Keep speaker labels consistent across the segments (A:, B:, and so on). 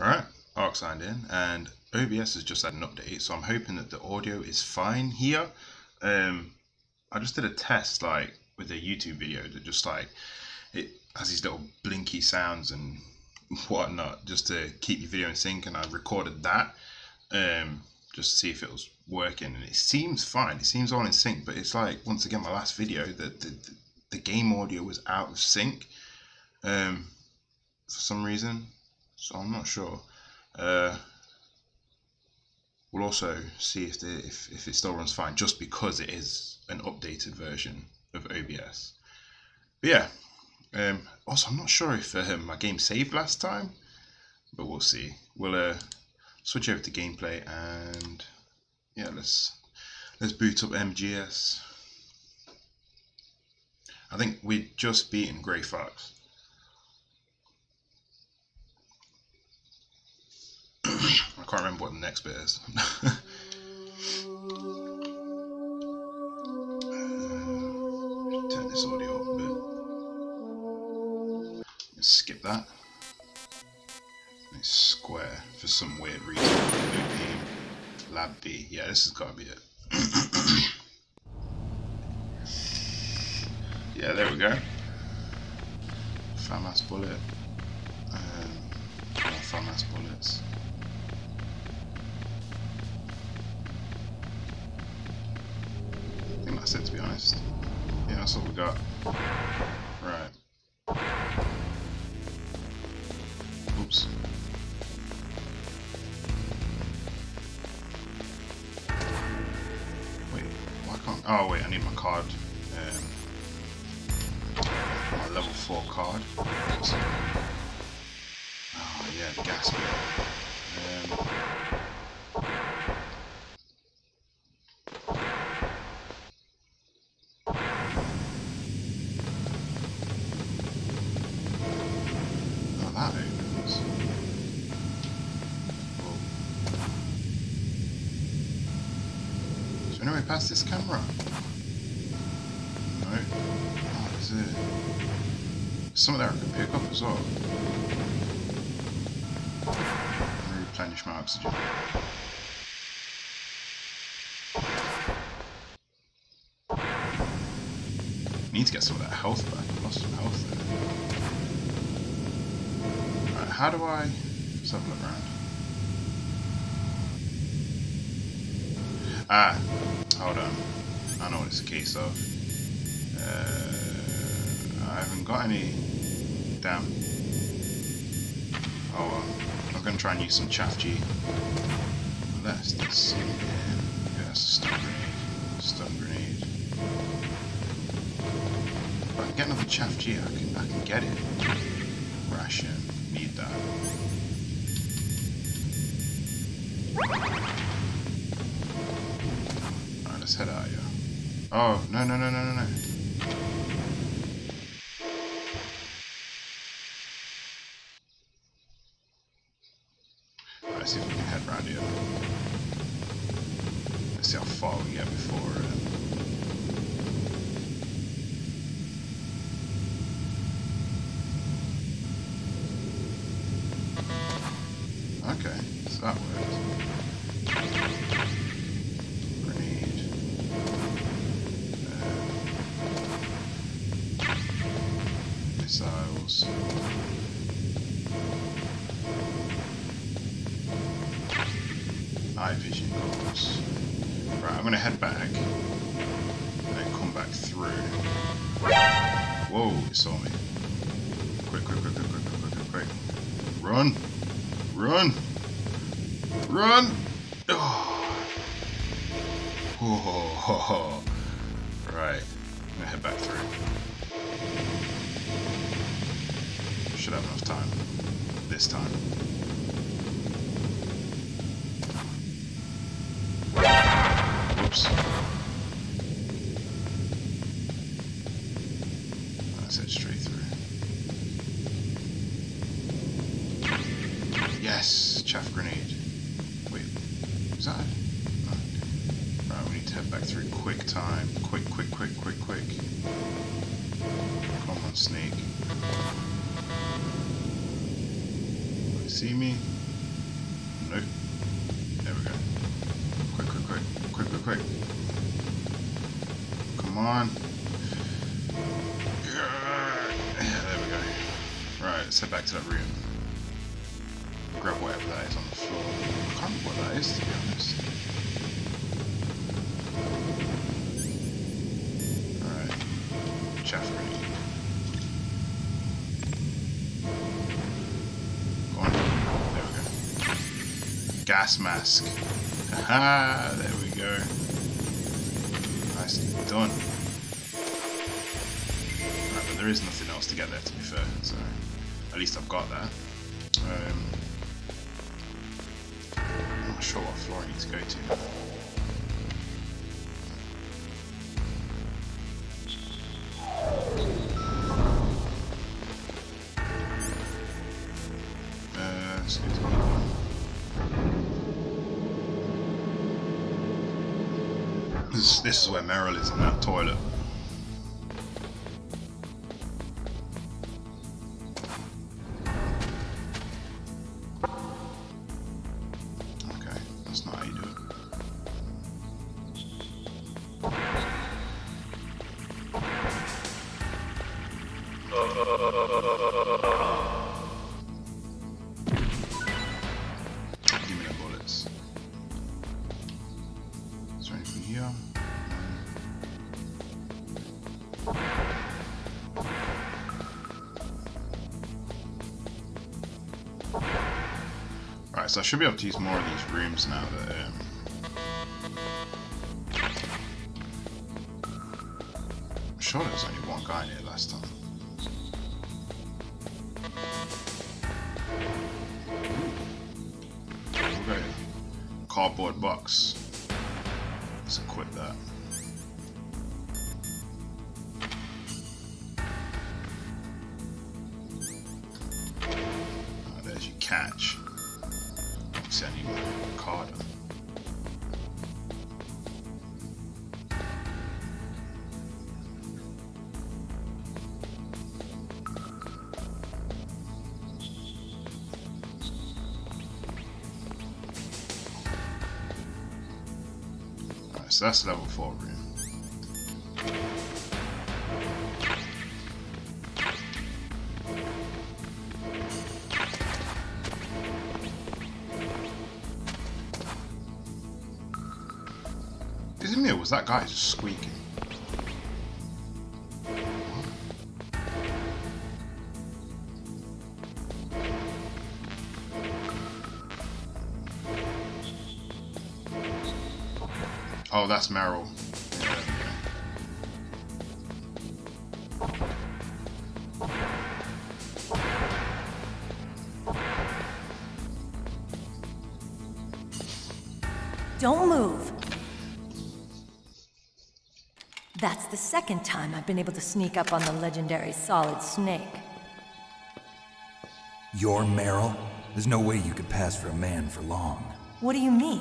A: Alright, Ark signed in and OBS has just had an update, so I'm hoping that the audio is fine here. Um, I just did a test like with a YouTube video that just like it has these little blinky sounds and whatnot just to keep your video in sync and I recorded that um, just to see if it was working and it seems fine, it seems all in sync, but it's like once again my last video that the, the, the, game audio was out of sync um, for some reason so I'm not sure. Uh, we'll also see if, the, if, if it still runs fine, just because it is an updated version of OBS. But yeah, um, also I'm not sure if uh, my game saved last time, but we'll see. We'll uh, switch over to gameplay and yeah, let's let's boot up MGS. I think we'd just beaten Grey Fox. I can't remember what the next bit is. Turn this audio up a bit. Let's skip that. It's square for some weird reason. Lab B. Yeah, this has got to be it. yeah, there we go. FAMAS bullet. Um, FAMAS bullets. That's it to be honest. Yeah, that's all we got. Right. Oops. Wait, why can't... Oh wait, I need my card. Um, my level 4 card. Oh yeah, the gas bit. To get some of that health back. I lost some health there. How do I... Let's have a look around. Ah, hold on. I know what it's a case of. Uh, I haven't got any... Damn. Oh well. I'm gonna try and use some chaff G. Let's see. Yeah, that's Chaff G, I can, I can get it. Ration. Need that. Alright, let's head out, yeah. Oh, no, no, no, no, no, no. Nope. There we go. Quick, quick, quick. Quick, quick, quick. Come on. There we go. Right, let's head back to that Gas mask. Aha! There we go. Nicely done. Right, but there is nothing else to get there, to be fair. So at least I've got that. Um, I'm not sure what floor I need to go to. Where Meryl is in that toilet. Right, so I should be able to use more of these rooms now that um, I'm sure there was only one guy in here last time. We'll cardboard box. So that's level 4 room. Is it was that guy just squeaking? That's Meryl. Yeah, yeah.
B: Don't move. That's the second time I've been able to sneak up on the legendary Solid Snake.
C: You're Meryl? There's no way you could pass for a man for long.
B: What do you mean?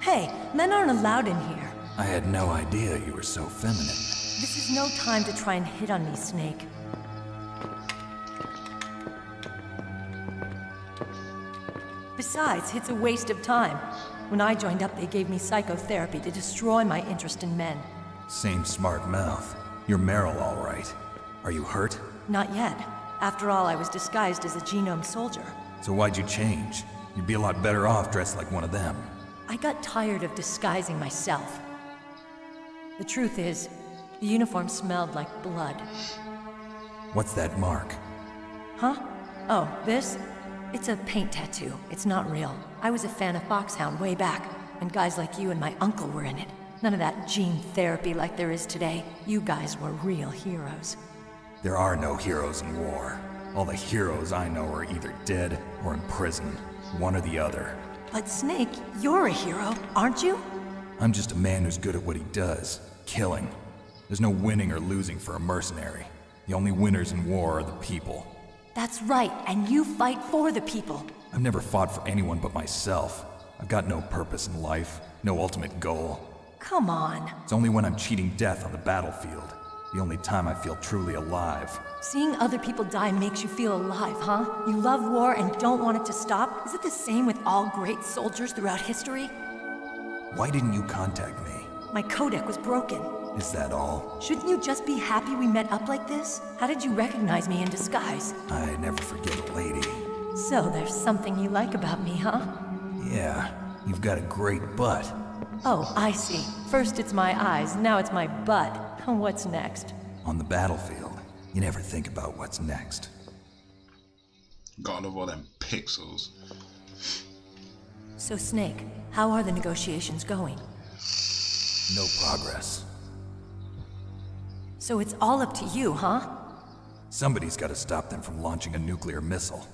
B: Hey, men aren't allowed in here.
C: I had no idea you were so feminine.
B: This is no time to try and hit on me, Snake. Besides, it's a waste of time. When I joined up, they gave me psychotherapy to destroy my interest in men.
C: Same smart mouth. You're Meryl, all right. Are you hurt?
B: Not yet. After all, I was disguised as a genome soldier.
C: So why'd you change? You'd be a lot better off dressed like one of them.
B: I got tired of disguising myself. The truth is, the uniform smelled like blood.
C: What's that mark?
B: Huh? Oh, this? It's a paint tattoo. It's not real. I was a fan of Foxhound way back, and guys like you and my uncle were in it. None of that gene therapy like there is today. You guys were real heroes.
C: There are no heroes in war. All the heroes I know are either dead or in prison. One or the other.
B: But Snake, you're a hero, aren't you?
C: I'm just a man who's good at what he does killing. There's no winning or losing for a mercenary. The only winners in war are the people.
B: That's right, and you fight for the people.
C: I've never fought for anyone but myself. I've got no purpose in life, no ultimate goal.
B: Come on.
C: It's only when I'm cheating death on the battlefield. The only time I feel truly alive.
B: Seeing other people die makes you feel alive, huh? You love war and don't want it to stop? Is it the same with all great soldiers throughout history?
C: Why didn't you contact me?
B: My codec was broken.
C: Is that all?
B: Shouldn't you just be happy we met up like this? How did you recognize me in disguise?
C: I never forget a lady.
B: So there's something you like about me, huh?
C: Yeah, you've got a great butt.
B: Oh, I see. First it's my eyes, now it's my butt. What's next?
C: On the battlefield, you never think about what's next.
A: Gotta love all them pixels.
B: So, Snake, how are the negotiations going?
C: No progress.
B: So it's all up to you, huh?
C: Somebody's got to stop them from launching a nuclear missile.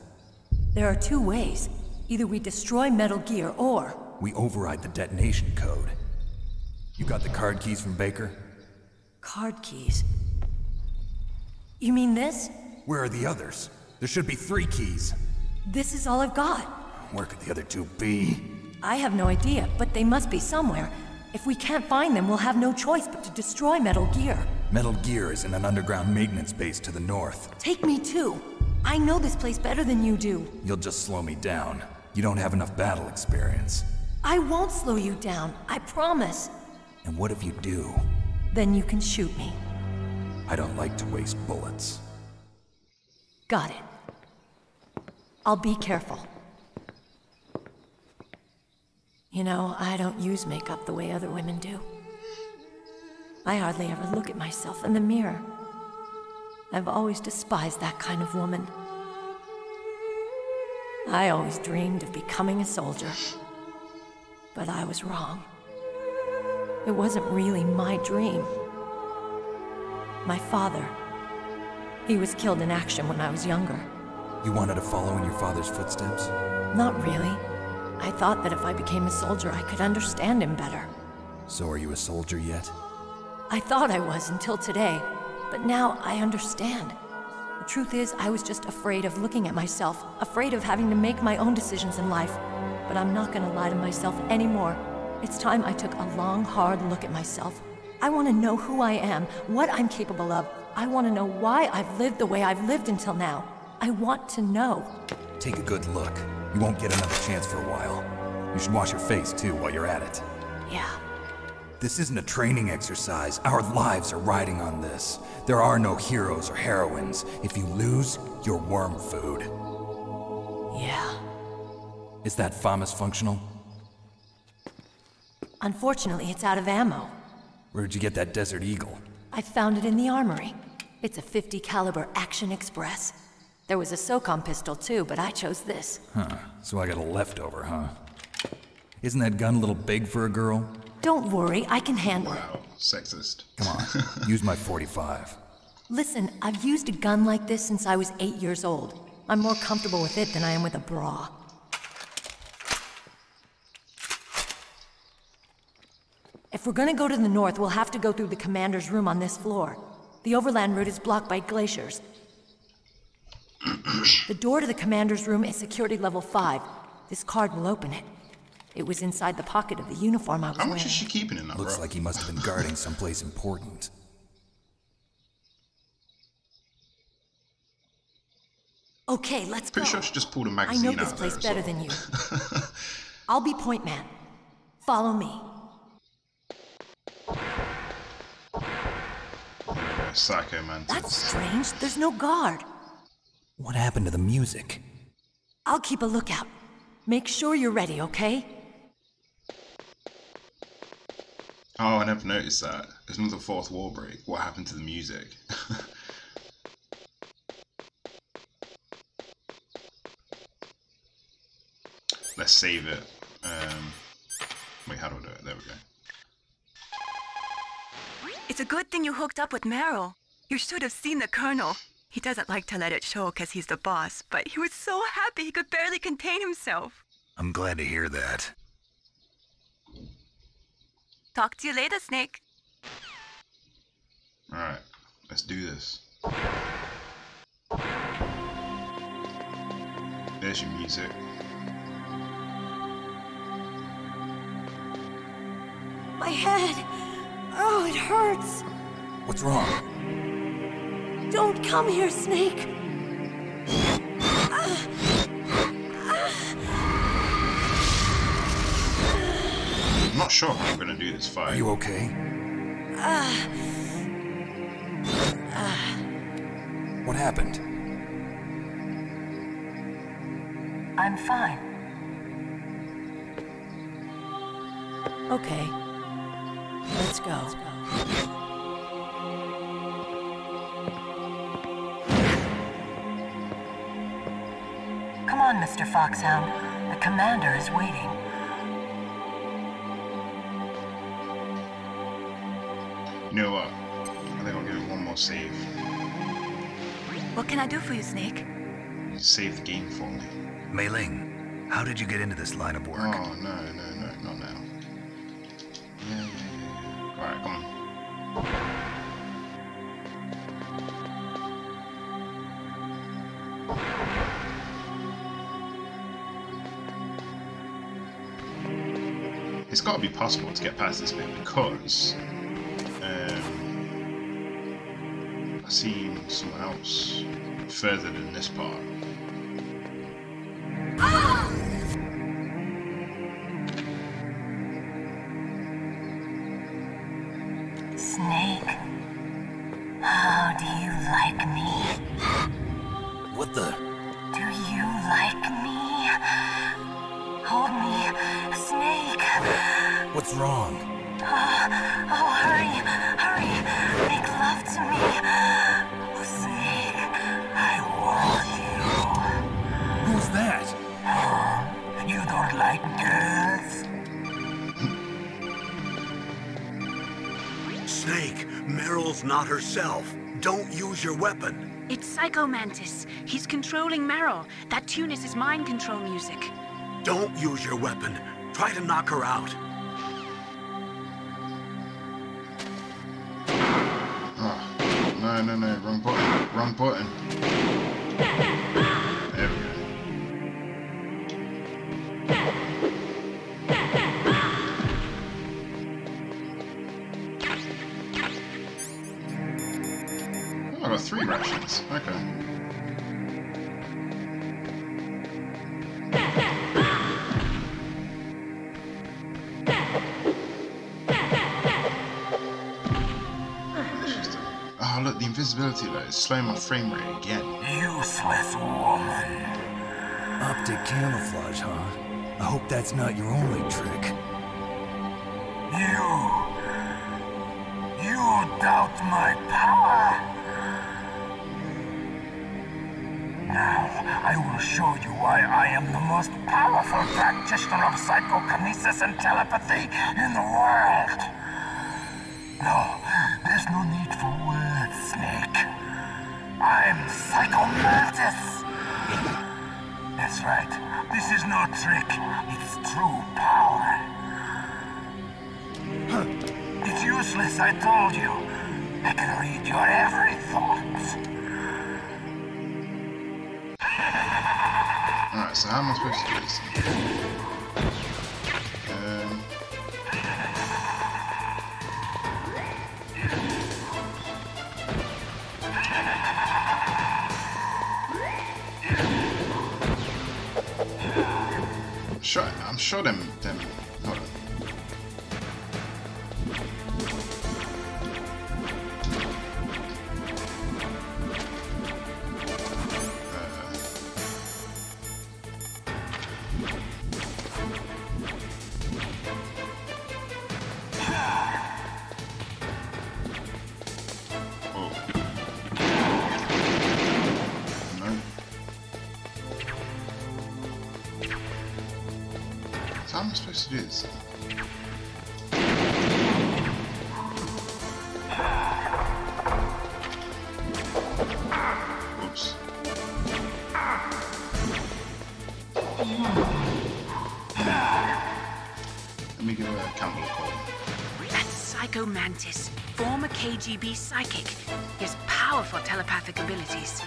B: There are two ways. Either we destroy Metal Gear, or...
C: We override the detonation code. You got the card keys from Baker?
B: Card keys. You mean this?
C: Where are the others? There should be three keys.
B: This is all I've got.
C: Where could the other two be?
B: I have no idea, but they must be somewhere. If we can't find them, we'll have no choice but to destroy Metal Gear.
C: Metal Gear is in an underground maintenance base to the north.
B: Take me too. I know this place better than you do.
C: You'll just slow me down. You don't have enough battle experience.
B: I won't slow you down, I promise.
C: And what if you do?
B: Then you can shoot me.
C: I don't like to waste bullets.
B: Got it. I'll be careful. You know, I don't use makeup the way other women do. I hardly ever look at myself in the mirror. I've always despised that kind of woman. I always dreamed of becoming a soldier. But I was wrong. It wasn't really my dream. My father. He was killed in action when I was younger.
C: You wanted to follow in your father's footsteps?
B: Not really. I thought that if I became a soldier, I could understand him better.
C: So are you a soldier yet?
B: I thought I was until today, but now I understand. The truth is, I was just afraid of looking at myself, afraid of having to make my own decisions in life. But I'm not gonna lie to myself anymore. It's time I took a long, hard look at myself. I want to know who I am, what I'm capable of. I want to know why I've lived the way I've lived until now. I want to know.
C: Take a good look. You won't get another chance for a while. You should wash your face too while you're at it.
B: Yeah.
C: This isn't a training exercise. Our lives are riding on this. There are no heroes or heroines. If you lose, you're worm food.
B: Yeah.
C: Is that FAMAS functional?
B: Unfortunately, it's out of ammo.
C: Where'd you get that Desert Eagle?
B: I found it in the armory. It's a 50 caliber Action Express. There was a SOCOM pistol too, but I chose this.
C: Huh. So I got a leftover, huh? Isn't that gun a little big for a girl?
B: Don't worry, I can handle it.
A: Wow, sexist.
C: Come on, use my 45.
B: Listen, I've used a gun like this since I was eight years old. I'm more comfortable with it than I am with a bra. If we're gonna go to the north, we'll have to go through the commander's room on this floor. The overland route is blocked by glaciers. The door to the commander's room is security level 5. This card will open it. It was inside the pocket of the uniform I was
A: How
B: wearing.
A: much is she keeping in that,
C: Looks
A: bro?
C: like he must have been guarding someplace important.
B: Okay, let's
A: Pretty
B: go.
A: sure she just pulled a magazine I
B: know
A: out
B: this place
A: there
B: better
A: well.
B: than you. I'll be point man. Follow me.
A: Psycho man.
B: That's strange. There's no guard.
C: What happened to the music?
B: I'll keep a lookout. Make sure you're ready, okay?
A: Oh, I never noticed that. It's another fourth wall break. What happened to the music? Let's save it. Um, wait, how do I do it? There we go.
D: It's a good thing you hooked up with Meryl. You should have seen the Colonel. He doesn't like to let it show because he's the boss, but he was so happy he could barely contain himself.
C: I'm glad to hear that.
D: Talk to you later, Snake.
A: Alright, let's do this. There's your music.
B: My head. Oh, it hurts.
C: What's wrong?
B: Don't come here, Snake!
A: I'm not sure how I'm gonna do this fight.
C: Are you okay? What happened?
B: I'm fine. Okay. Let's go. Come on, Mr. Foxhound. The commander is waiting.
A: You know what? I think I'll give it one more save.
D: What can I do for you, Snake?
A: Save the game for me.
C: Mei Ling, how did you get into this line of work?
A: Oh no, no, It's to get past this bit because um, I've seen someone else further than this part.
B: Snake,
E: Meryl's not herself. Don't use your weapon.
F: It's Psycho Mantis. He's controlling Meryl. That tune is his mind control music.
E: Don't use your weapon. Try to knock her out.
A: Oh, no, no, no, wrong button, wrong button. Okay. Oh, look, the invisibility alert is slowing my frame rate again.
C: Useless woman. Optic camouflage, huh? I hope that's not your only trick.
G: You. You doubt my power. I will show you why I am the most powerful practitioner of psychokinesis and telepathy in the world. No, there's no need for words, Snake. I'm Psycho Mantis. That's right. This is no trick. It's true power. It's useless, I told you. I can read your every thought.
A: Am I supposed to do this? Um, sure, I'm sure them, them,
F: KGB psychic. He has powerful telepathic abilities.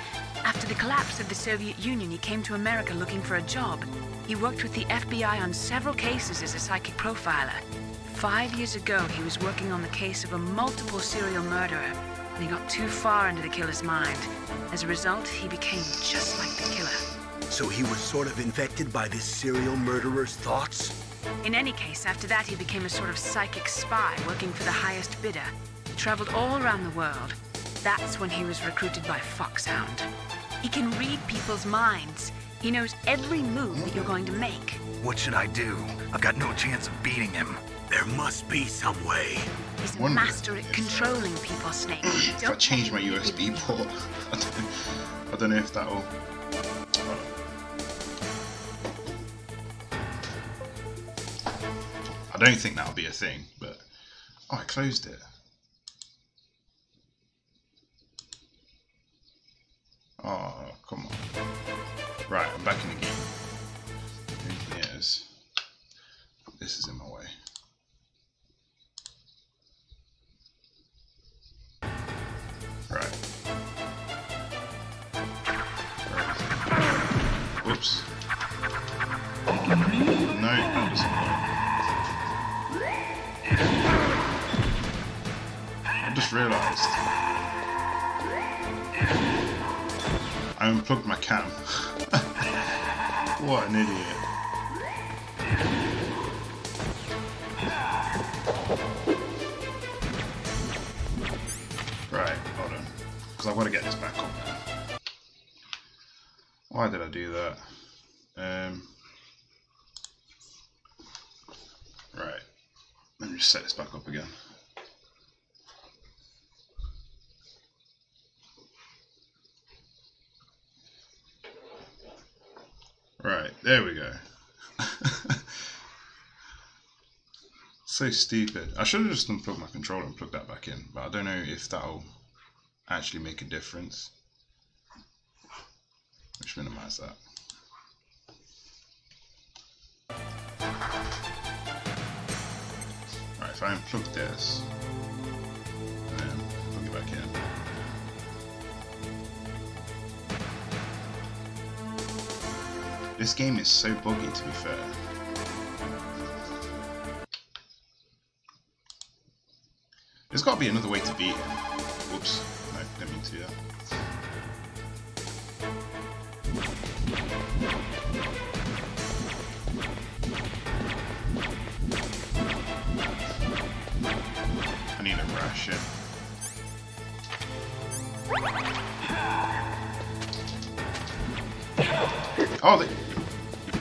F: After the collapse of the Soviet Union, he came to America looking for a job. He worked with the FBI on several cases as a psychic profiler. Five years ago, he was working on the case of a multiple serial murderer. and he got too far into the killer's mind. As a result, he became just like the killer.
E: So he was sort of infected by this serial murderer's thoughts?
F: In any case, after that, he became a sort of psychic spy working for the highest bidder. He traveled all around the world. That's when he was recruited by Foxhound. He can read people's minds. He knows every move that you're going to make.
C: What should I do? I've got no chance of beating him.
E: There must be some way.
F: He's a
A: Wonder-
F: master at controlling people, Snake.
A: If I change my USB port, I don't, I don't know if that'll. I don't think that'll be a thing, but oh, I closed it. Oh, come on. Right, I'm back in the game. Is, this is in my way. Right. Oops. No, that. I just realised. I unplugged my cam. what an idiot. Right, hold on. Because I've got to get this back on. Why did I do that? Um, right. Let me just set this back up again. Right, there we go. so stupid. I should have just unplugged my controller and plugged that back in, but I don't know if that'll actually make a difference. Let's minimize that. Right, if I unplug this, and then plug it back in. This game is so buggy to be fair. There's got to be another way to beat him. Whoops. No, didn't mean to do that. I need a rush it. Oh, they...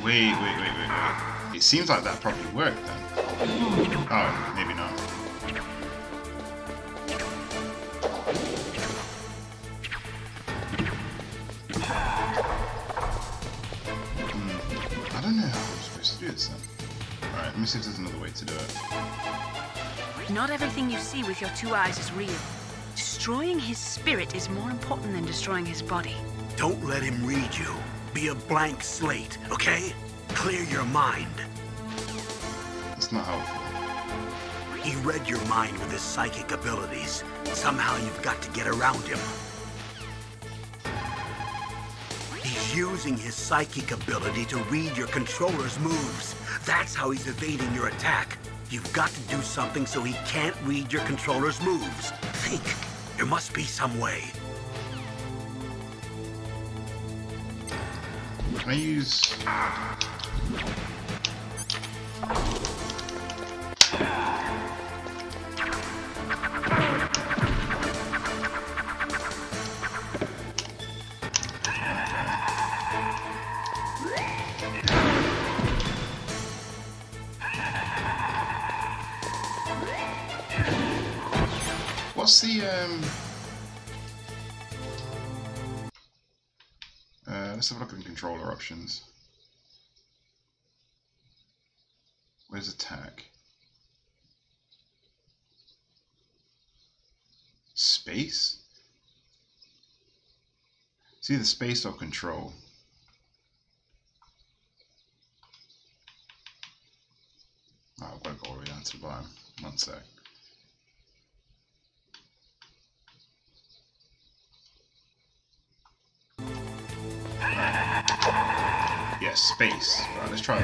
A: wait, wait, wait, wait, wait. It seems like that probably worked then. Oh, maybe not. Hmm, I don't know how I'm supposed to do this then. Alright, let me see if there's another way to do it.
F: Not everything you see with your two eyes is real. Destroying his spirit is more important than destroying his body.
E: Don't let him read you. Be a blank slate, okay? Clear your mind.
A: It's not helpful.
E: He read your mind with his psychic abilities. Somehow you've got to get around him. He's using his psychic ability to read your controller's moves. That's how he's evading your attack. You've got to do something so he can't read your controller's moves. Think. There must be some way.
A: Can I use... What's the um? Let's have a look at the controller options. Where's attack? Space? See the space or control. Oh, I've got to go all the way down to the bottom. One sec. that space. Let's try.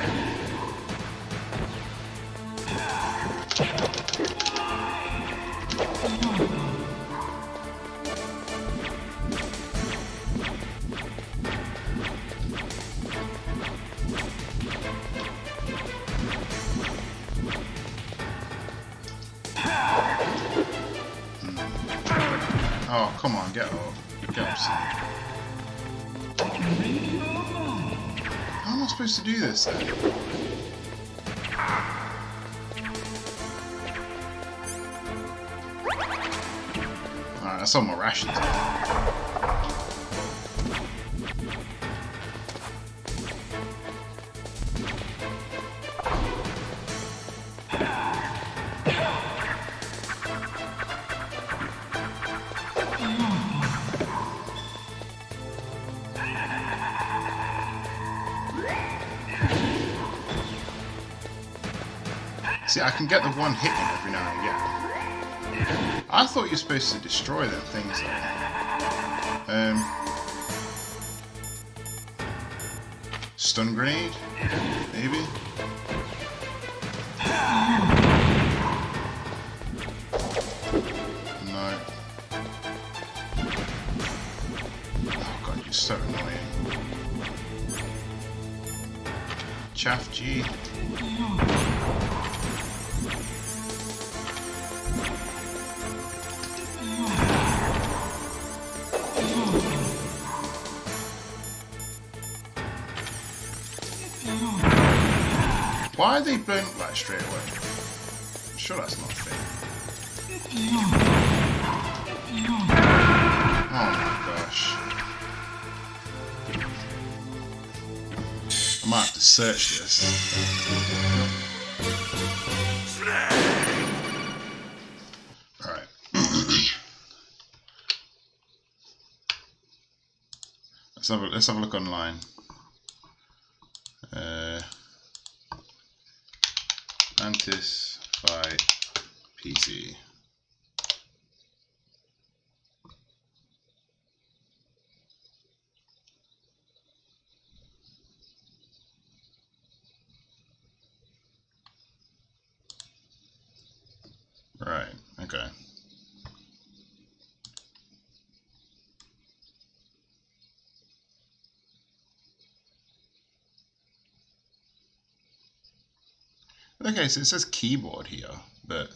A: Oh, come on, get off. Get off, am I supposed to do this then? Alright, that's all my rations. See, I can get the one hitting every now and again. I thought you're supposed to destroy them things. Um, stun grenade, maybe. No. Oh god, you're so annoying. Chaff G. They blowing up like straight away? I'm sure that's not fair. Oh my gosh. I might have to search this. Alright. let's have a let's have a look online. Mantis fight PC. Right, okay. Okay, so it says keyboard here, but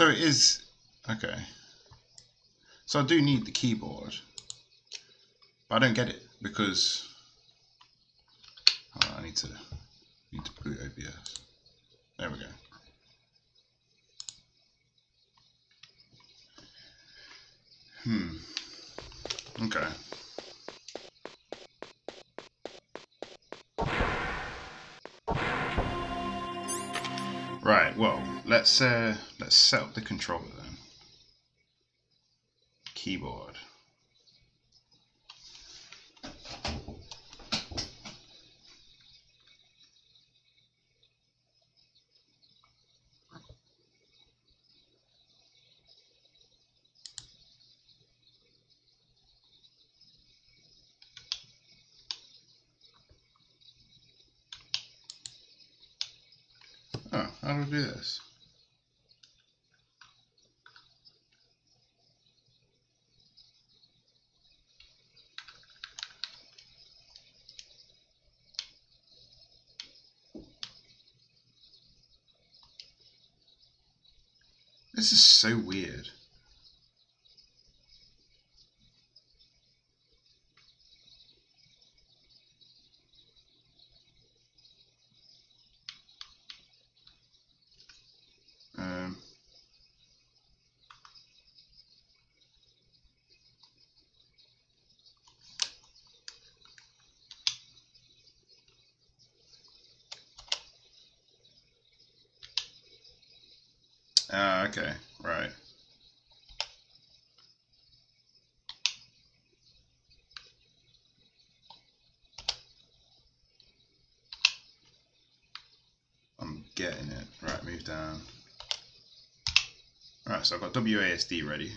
A: So it is okay. So I do need the keyboard, but I don't get it because on, I need to need to boot OBS. There we go. Hmm. Okay. Right, well, let's uh let's set up the controller then. Keyboard. Oh, how do I do this? This is so weird. Um, Ah, okay, right. save down. Alright, so I've got WASD ready.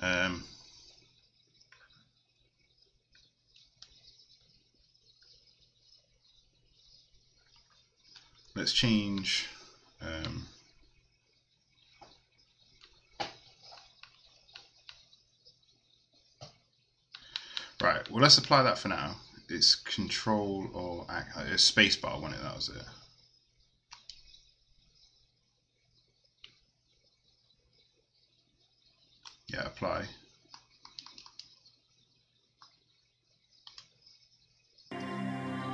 A: Um, let's change um, right well let's apply that for now. It's control or it's spacebar when it? That was it yeah apply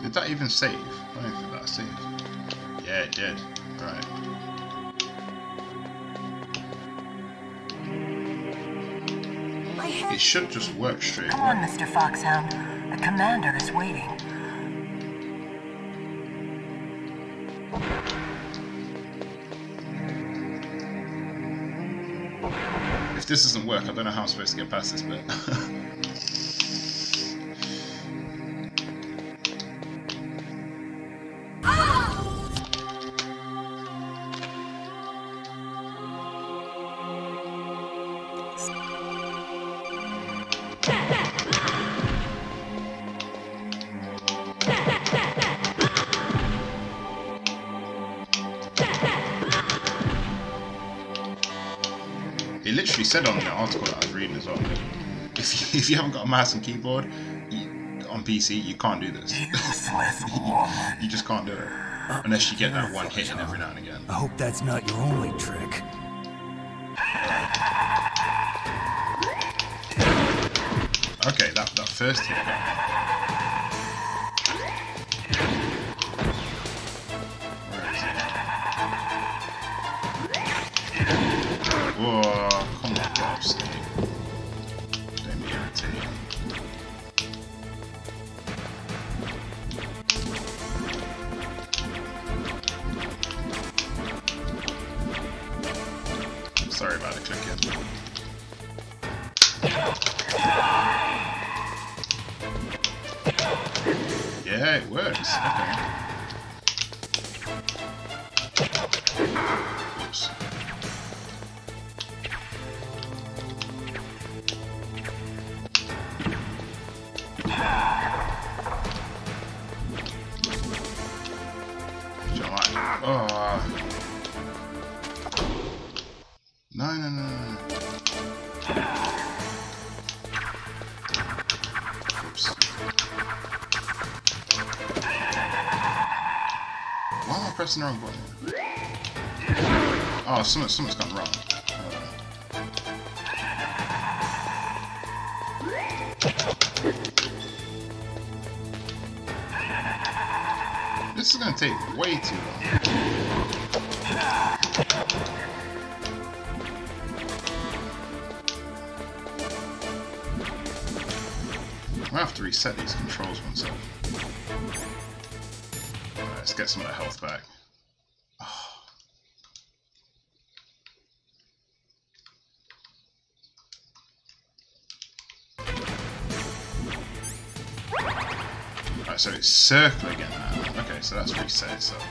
A: did that even save I don't think that saved yeah it did right it should just work straight
B: Come on, Mr. Foxhound. The commander is waiting.
A: This doesn't work, I don't know how I'm supposed to get past this bit. said on the article that I was reading as well. If you, if you haven't got a mouse and keyboard you, on PC, you can't do this.
G: Woman.
A: you just can't do it unless you get that one hit in every now and again.
C: I hope that's not your only trick.
A: Okay, that that first hit. Where is it? Whoa, come Oh, something, something's gone wrong. This is gonna take way too long. Gonna have to reset these controls once. Alright, let's get some of the health back. So it's circle again now. Okay, so that's reset itself.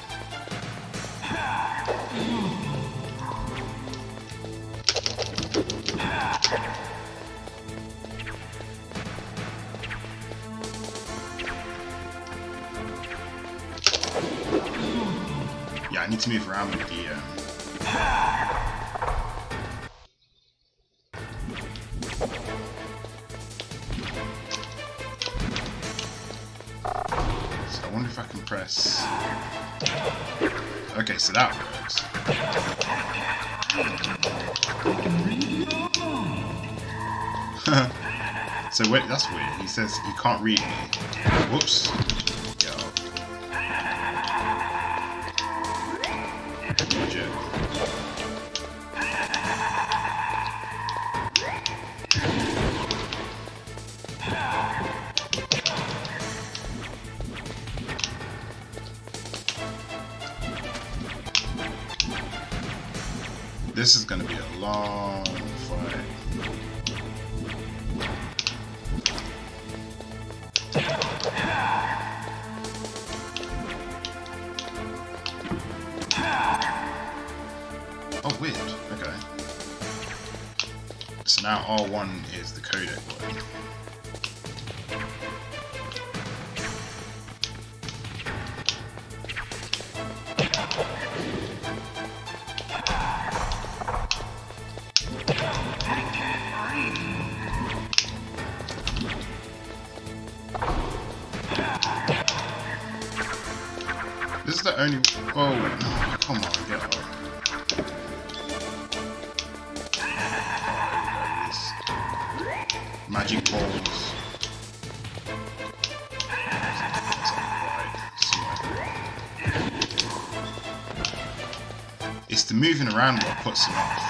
A: Yeah, I need to move around with the. Um... that works. so wait, that's weird. He says he can't read me. Whoops. Only. Oh, come on, get up. Magic balls. It's the moving around what puts him off.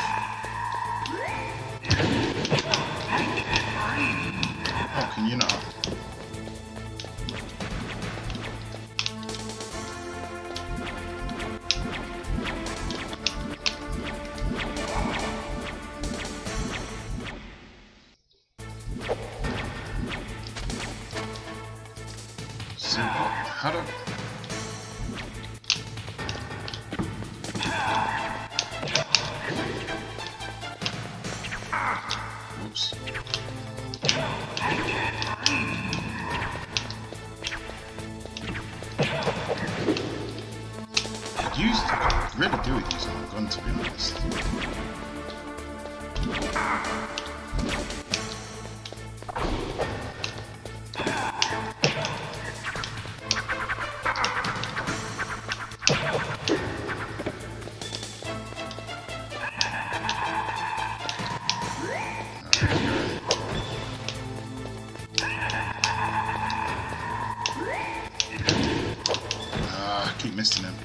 A: Missing him.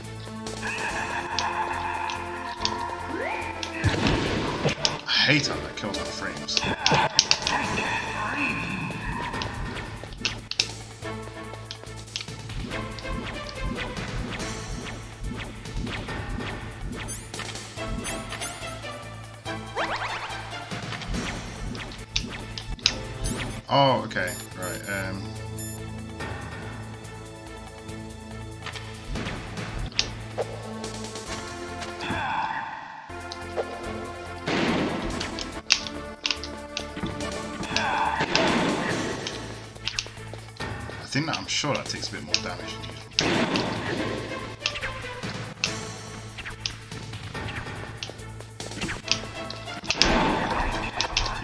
A: I hate how that kills my frames. A bit more damage than usual.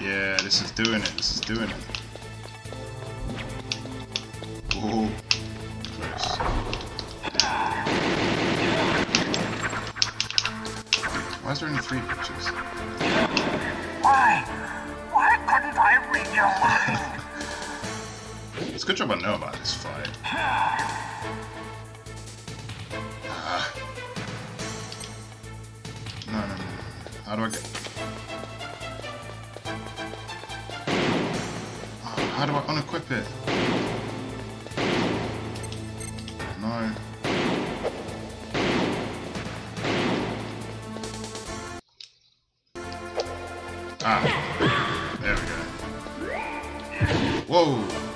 A: Yeah, this is doing it. This is doing it. Ooh, close. Why is there only three pictures?
G: Why? Why couldn't I read your mind?
A: It's a good job I know about this Whoa!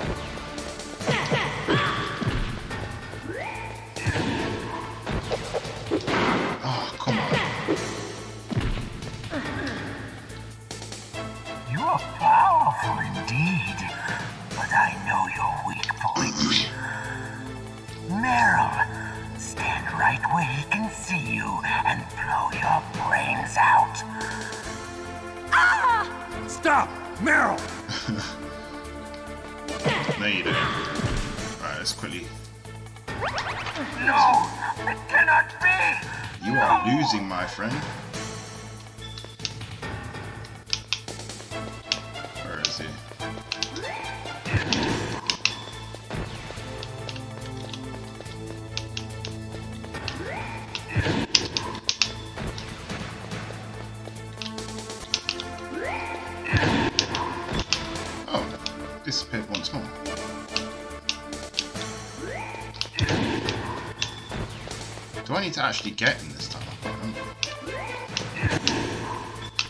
A: To actually get him this remember.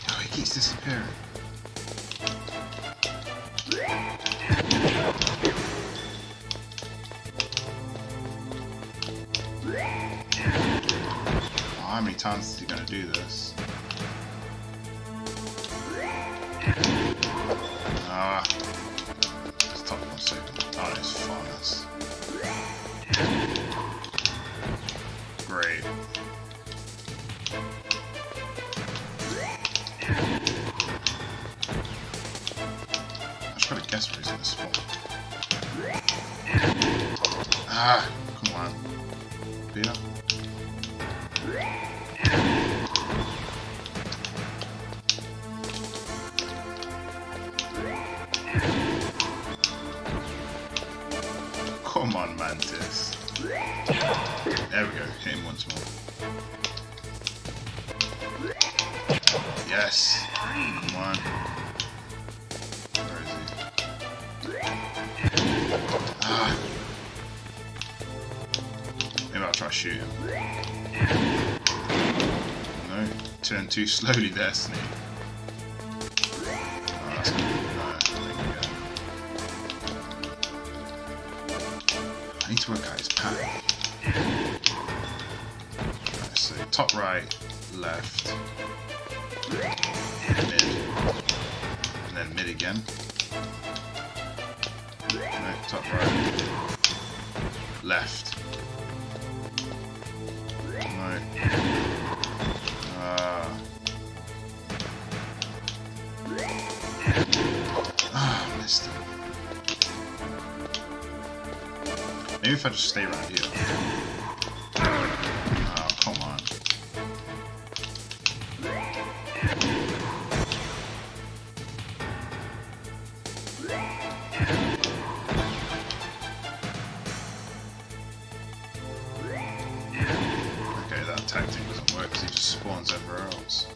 A: Oh, he keeps disappearing. Oh, how many times I just gotta guess where he's this spot. Ah, too slowly there, go. I need to work out his pattern. Right, so top right, left, mid, and then mid again. No, top right, left. Just stay around here. Oh, come on. Okay, that tactic doesn't work because he just spawns everywhere else.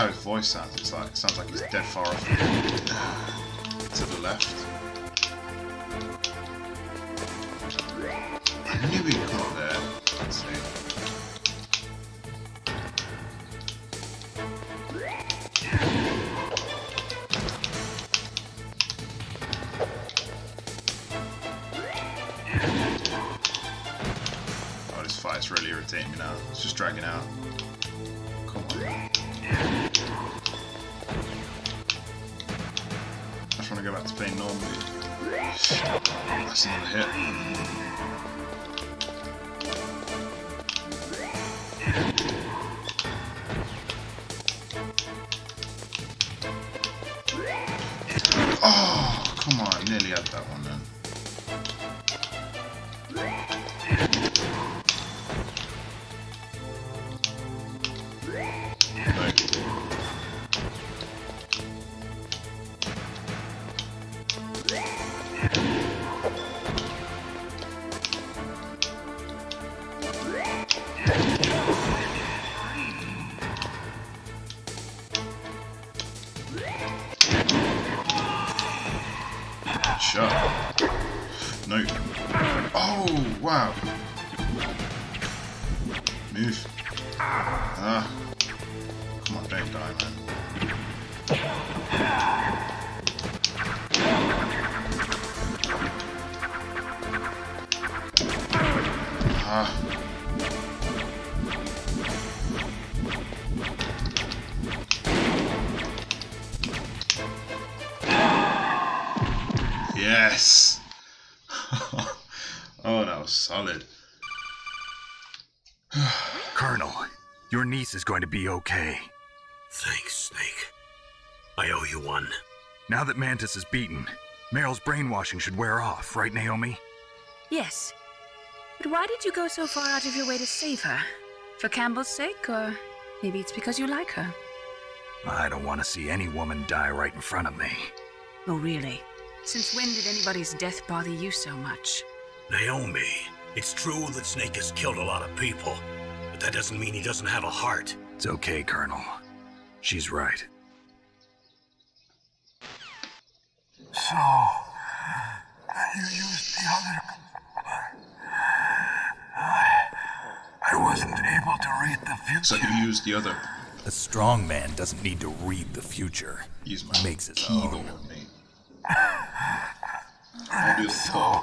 A: How his voice sounds. It's like it sounds like he's dead far off. to the left.
C: Your niece is going to be okay.
E: Thanks, Snake. I owe you one.
C: Now that Mantis is beaten, Meryl's brainwashing should wear off, right, Naomi?
F: Yes. But why did you go so far out of your way to save her? For Campbell's sake, or maybe it's because you like her?
C: I don't want to see any woman die right in front of me.
F: Oh, really? Since when did anybody's death bother you so much?
E: Naomi, it's true that Snake has killed a lot of people, but that doesn't mean he doesn't have a heart.
C: It's okay, Colonel. She's right.
G: So, you used the other. I, I wasn't able to read the future.
A: So you use the other.
C: A strong man doesn't need to read the future.
A: Use my
C: He makes his own.
A: mate. I'll do
G: So,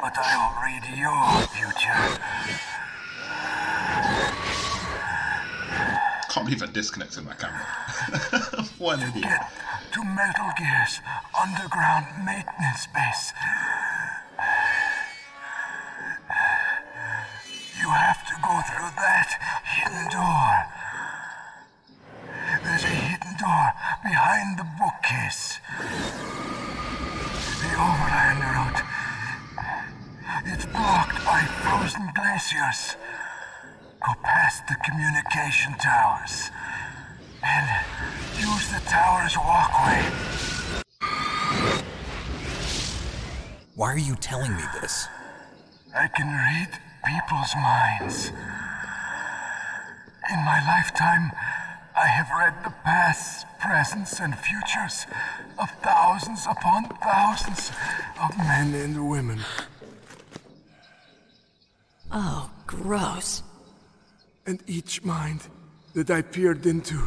G: but I'll read your future.
A: Can't believe I disconnected my camera. what an idiot.
G: To Metal Gear's underground maintenance base. You have to go through that hidden door. There's a hidden door behind the bookcase. The overland route. It's blocked by frozen glaciers. Go past the communication towers. And use the tower's walkway.
C: Why are you telling me this?
G: I can read people's minds. In my lifetime, I have read the pasts, presents, and futures of thousands upon thousands of men and women.
B: Oh, gross.
G: And each mind that I peered into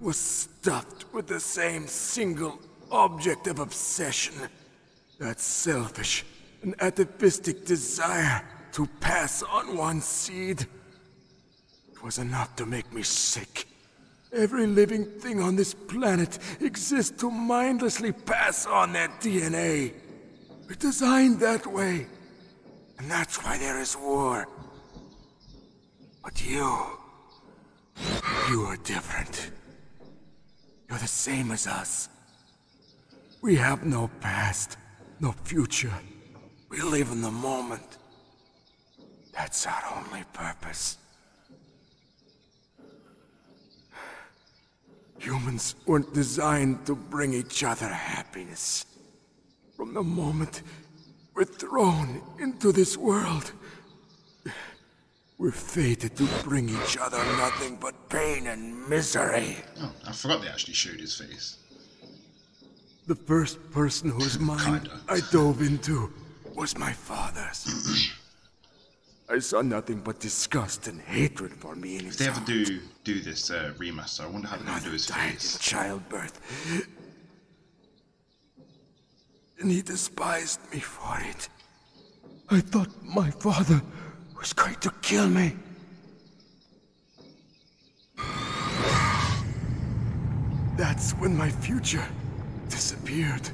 G: was stuffed with the same single object of obsession. That selfish and atavistic desire to pass on one seed. It was enough to make me sick. Every living thing on this planet exists to mindlessly pass on their DNA. We're designed that way. And that's why there is war. But you. You are different. You're the same as us. We have no past, no future. We live in the moment. That's our only purpose. Humans weren't designed to bring each other happiness. From the moment we're thrown into this world, we're fated to bring each other nothing but pain and misery.
A: Oh, I forgot they actually showed his face.
G: The first person whose mind I dove into was my father's. I saw nothing but disgust and hatred for me in
A: If
G: his
A: they ever do do this uh, remaster, I wonder how they're gonna do
G: Mother
A: his
G: died in childbirth. And he despised me for it. I thought my father was going to kill me. That's when my future disappeared.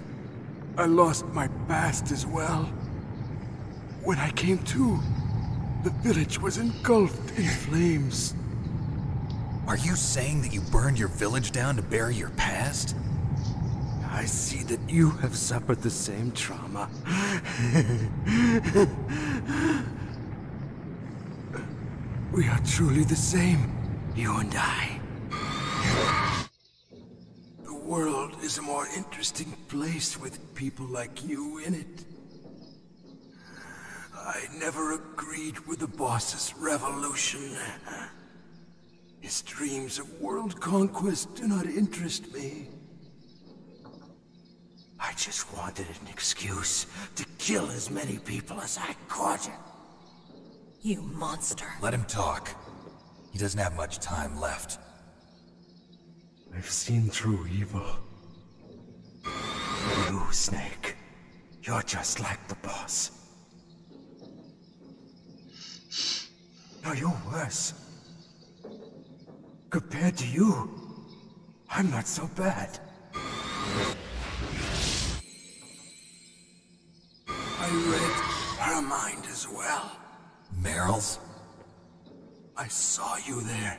G: I lost my past as well. When I came to, the village was engulfed in flames.
C: Are you saying that you burned your village down to bury your past?
G: I see that you have suffered the same trauma. we are truly the same, you and I. The world is a more interesting place with people like you in it. I never agreed with the boss's revolution. His dreams of world conquest do not interest me. I just wanted an excuse to kill as many people as I could.
B: You monster.
C: Let him talk. He doesn't have much time left.
G: I've seen through evil. You, Snake. You're just like the boss. No, you're worse. Compared to you, I'm not so bad. I read her mind as well.
C: Meryl's?
G: I saw you there.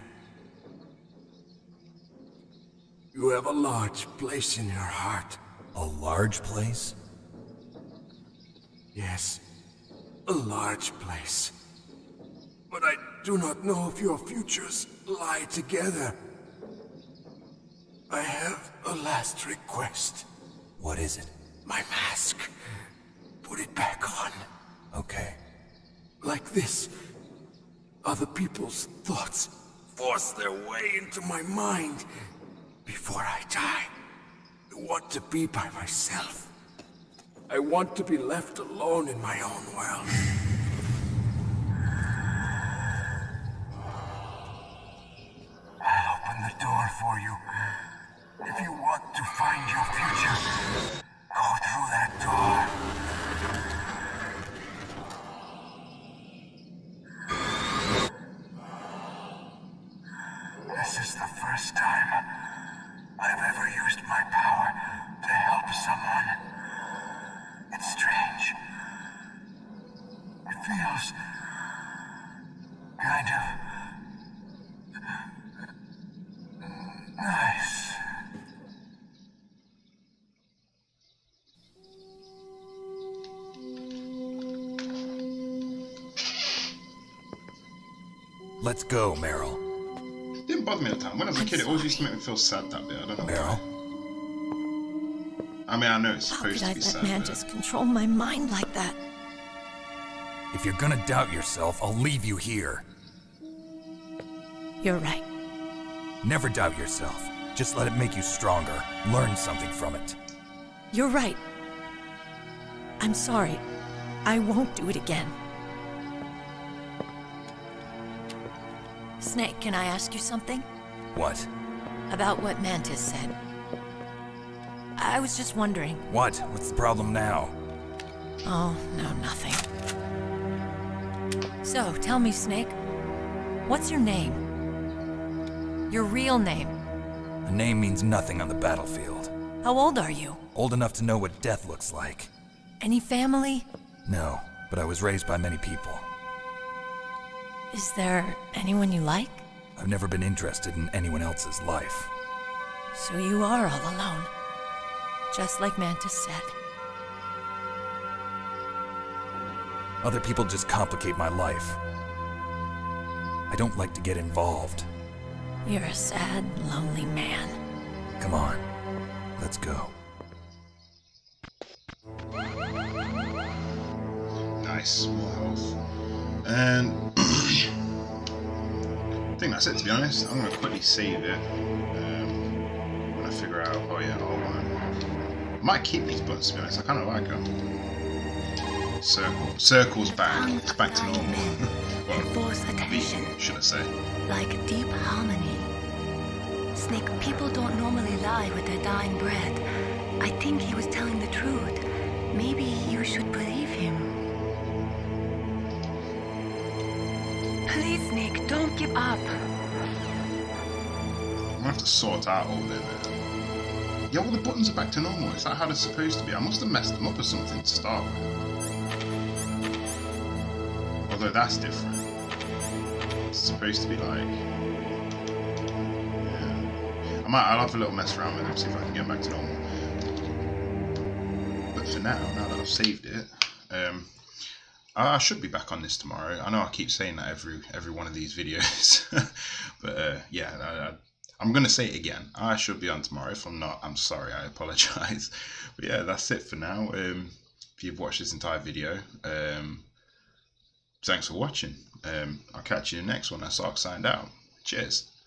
G: You have a large place in your heart.
C: A large place?
G: Yes, a large place. But I do not know if your futures lie together. I have a last request.
C: What is it?
G: My mask. Put it back on.
C: Okay.
G: Like this, other people's thoughts force their way into my mind before I die. I want to be by myself. I want to be left alone in my own world. I'll open the door for you. If you want to find your future, go through that door.
C: Let's go, Meryl.
A: didn't bother me at the time. When I was a kid, it always used to make me feel sad that bit. I don't know.
C: Meryl?
A: I mean, I know it's
B: How
A: supposed
B: could
A: to
B: I
A: be
B: let
A: sad.
B: Mantis
A: but-
B: control my mind like that?
C: If you're gonna doubt yourself, I'll leave you here.
B: You're right.
C: Never doubt yourself. Just let it make you stronger. Learn something from it.
B: You're right. I'm sorry. I won't do it again. Snake, can I ask you something?
C: What?
B: About what Mantis said. I was just wondering.
C: What? What's the problem now?
B: Oh, no, nothing. So, tell me, Snake. What's your name? Your real name?
C: A name means nothing on the battlefield.
B: How old are you?
C: Old enough to know what death looks like.
B: Any family?
C: No, but I was raised by many people.
B: Is there anyone you like?
C: I've never been interested in anyone else's life.
B: So you are all alone. Just like Mantis said.
C: Other people just complicate my life. I don't like to get involved.
B: You're a sad, lonely man.
C: Come on, let's go.
A: Nice, more health. And I think that's it to be honest. I'm gonna quickly save it. Um, when I figure out, oh yeah, hold on. I might keep these buttons to be honest, I kinda like them. Circle. Circle's back. It's back to normal. well,
D: Force attention.
A: V, should I say.
D: Like deep harmony. Snake, people don't normally lie with their dying breath. I think he was telling the truth. Maybe you should believe
A: sort out all of it. Yeah, all the buttons are back to normal. Is that how they're supposed to be? I must have messed them up or something to start with. Although that's different. It's supposed to be like. Yeah. I might. I'll have a little mess around with them, see if I can get back to normal. But for now, now that I've saved it, um, I should be back on this tomorrow. I know I keep saying that every every one of these videos, but uh, yeah, I, I, I'm gonna say it again. I should be on tomorrow. If I'm not, I'm sorry. I apologize. But yeah, that's it for now. Um, if you've watched this entire video, um, thanks for watching. Um, I'll catch you in the next one. That's Ark signed out. Cheers.